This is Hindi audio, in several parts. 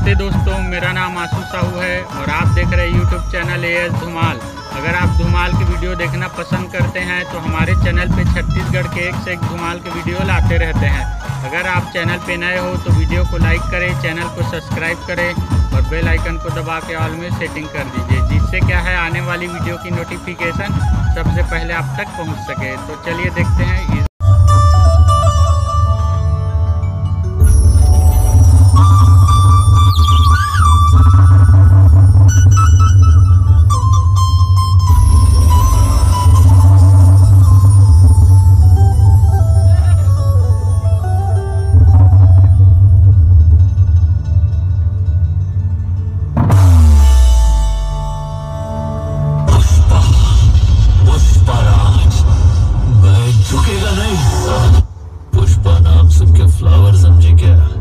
नमस्ते दोस्तों, मेरा नाम आशु साहू है और आप देख रहे हैं YouTube channel A S Dhumal. अगर आप धुमाल की वीडियो देखना पसंद करते हैं तो हमारे चैनल पे छत्तीसगढ़ के एक से एक धुमाल के वीडियो लाते रहते हैं। अगर आप चैनल पे नए हो तो वीडियो को लाइक करें, चैनल को सब्सक्राइब करें और बेल आइकन को दबा के ऑल में सेटिंग कर दीजिए, जिससे क्या है, आने वाली वीडियो की नोटिफिकेशन सबसे पहले आप तक पहुँच सके। तो चलिए देखते हैं flowers and zemdzikie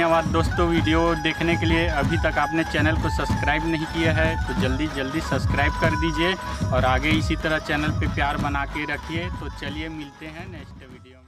धन्यवाद दोस्तों, वीडियो देखने के लिए अभी तक आपने चैनल को सब्सक्राइब नहीं किया है तो जल्दी जल्दी सब्सक्राइब कर दीजिए और आगे इसी तरह चैनल पे प्यार बना के रखिए। तो चलिए मिलते हैं नेक्स्ट वीडियो